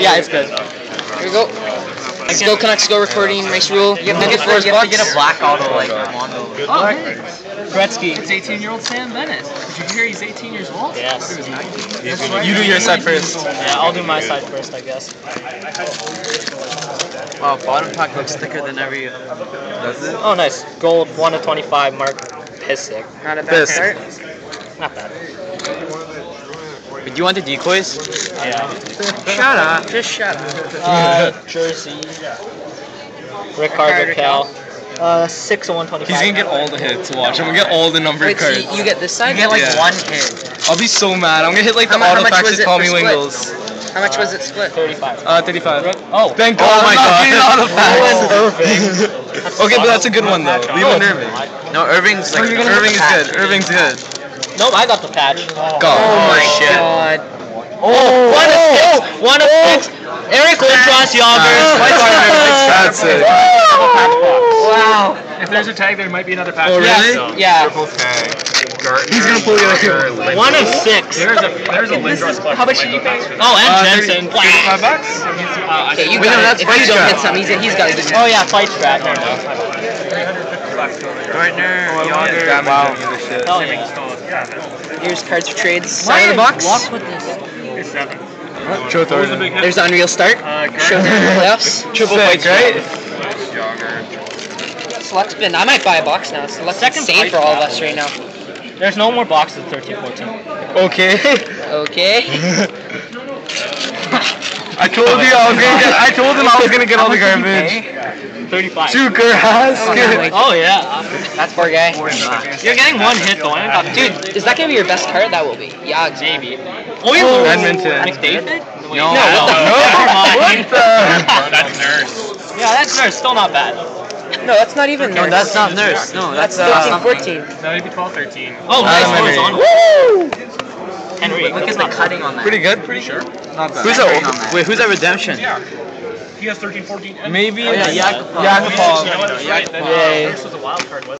Wait, Yeah, it's good. Here we go. Let's go Canucks go recording race rule. You have to get, Floors you have to box. get a black auto like Mondo. Oh, Gretzky. It's 18 year old Sam Bennett. Did you hear he's 18 years old? Yes. You do your side first. Yeah, I'll do my side first, I guess. Wow, bottom pack looks thicker than every. Uh, Does it? Oh, nice. Gold 1 to 25, Mark Pysyk. Not a bad This. card. Not bad. Do you want the decoys? Yeah. Shut up. Just shut up. Uh, Jersey. Rickard Rakell. Uh, 6 to 125. He's gonna get all the hits. Watch. I'm gonna get all the numbered Wait, cards. you, you get this side? You get like Yeah. one hit. I'll be so mad. I'm gonna hit like the How how auto much packs was with it Tommy split? Wingles. How much was it split? 35. Uh, 35. Oh, Thank God. Oh my I'm not God. getting auto packs. Irving. Okay, but that's a good one though. Leland Irving. No, Irving's like. Irving is good. Irving's good. Nope, I got the patch. God. Oh my shit. god. Oh, one of six. One of six. Eric Lindros Yoggers. That's it. Wow. If there's a tag, there might be another patch. Oh, really? So, Yeah. He's gonna pull you out here. One of six. There's a there's a Lindros collection. How much did you pay? Oh, and Uh, Jensen. 35 bucks? Uh, Okay, you Wait, got no, it. that's If you Fight don't Strap. hit some, he's, he's got it. Oh yeah, fight strat. There we Yager. Wow. Oh yeah. Here's cards for trades. Sign of the box. with this? It's seven. Joe What was the big? There's the Unreal Start. Uh, Shows the playoffs. Triple fight, right? Select spin. I might buy a box now. Select Second insane for all of us right now. There's no more boxes 13, 14. Okay. Okay. I told you I was gonna get. I told him I was gonna get all the garbage. 35. Joker has. Oh yeah. That's poor guy. You're getting one hit though. I got Dude, is that gonna be your best card? That will be. Yeah, Maybe. Oilers. Edmonton. McDavid? Wait, No. No, what the No. Never. What the? That's nurse. Yeah, that's fair. Still not bad. No, that's not even. Nurse. No, nurse. that's not nurse. No, That's that's 13, uh. 14. No, it'd 12, 13. Oh, nice Adam Woo! Henry. Look at the cutting on that. Pretty good. Pretty sure. Not bad. Who's that? Wait, who's that redemption? Yeah. He has 13, 14. Maybe Oh, yeah, it's Yakupov. Yakupov. You know what? Right, then, uh, Yay. Was a wild card, wasn't